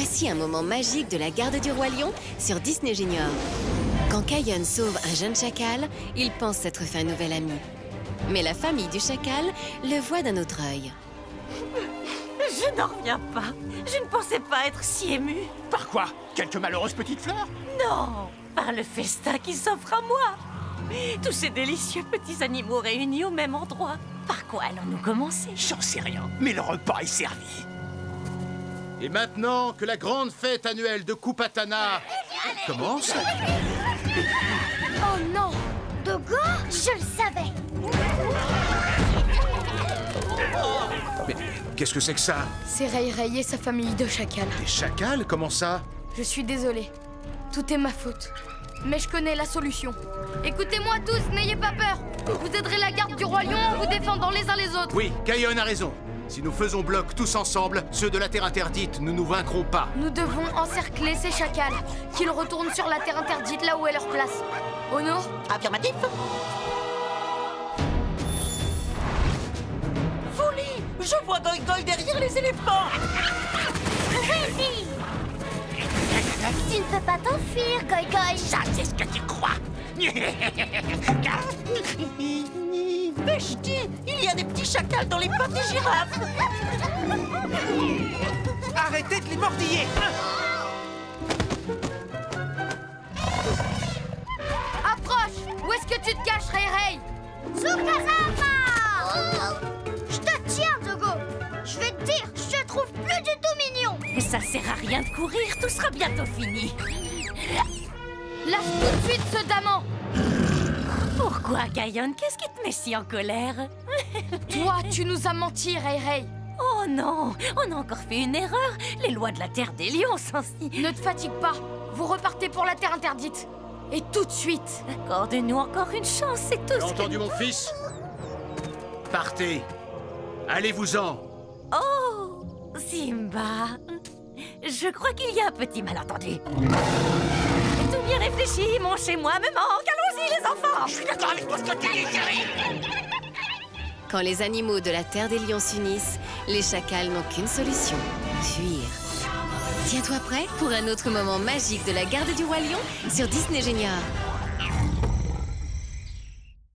Voici un moment magique de la garde du roi lion sur Disney Junior. Quand Kayon sauve un jeune chacal, il pense s'être fait un nouvel ami. Mais la famille du chacal le voit d'un autre œil. Je n'en reviens pas. Je ne pensais pas être si émue. Par quoi? Quelques malheureuses petites fleurs? Non, par le festin qui s'offre à moi. Tous ces délicieux petits animaux réunis au même endroit. Par quoi allons-nous commencer? J'en sais rien, mais le repas est servi. Et maintenant que la grande fête annuelle de Kupatana commence, Oh non Dogo Je le savais mais qu'est-ce que c'est que ça? C'est Ray Ray et sa famille de chacals. Des chacals Comment ça? Je suis désolée. Tout est ma faute. Mais je connais la solution. Écoutez-moi tous, n'ayez pas peur. Vous aiderez la garde du roi lion en vous défendant les uns les autres. Oui, Kayon a raison. Si nous faisons bloc tous ensemble, ceux de la Terre Interdite ne nous vaincront pas. Nous devons encercler ces chacals, qu'ils retournent sur la Terre Interdite là où est leur place. Ono Affirmatif. Folie Je vois Goy Goy derrière les éléphants. Tu ne peux pas t'enfuir, Goy Goy Ça, c'est ce que tu crois Peshti Il y a des petits chacals dans les pattes des girafes. Arrêtez de les mordiller. Approche. Où est-ce que tu te caches, Ray Ray? Tsukazama Je te tiens, Dogo. Je vais te dire, je te trouve plus du tout mignon. Mais ça sert à rien de courir, tout sera bientôt fini. Lâche tout de suite ce daman Pourquoi, Gaïon? Qu'est-ce qui te met si en colère? Toi, tu nous as menti, Ray Ray Oh non! On a encore fait une erreur. Les lois de la Terre des Lions sont si... Ne te fatigue pas. Vous repartez pour la Terre Interdite. Et tout de suite. Accorde-nous encore une chance, c'est tout as ce que... entendu mon fils. Partez. Allez-vous-en. Oh Simba. Je crois qu'il y a un petit malentendu. Tout bien réfléchi, mon chez-moi me manque. Les enfants Je suis d'accord avec toi ce que tu dis, chérie Quand les animaux de la Terre des Lions s'unissent, les chacals n'ont qu'une solution fuir. Tiens-toi prêt pour un autre moment magique de la garde du roi lion sur Disney Junior.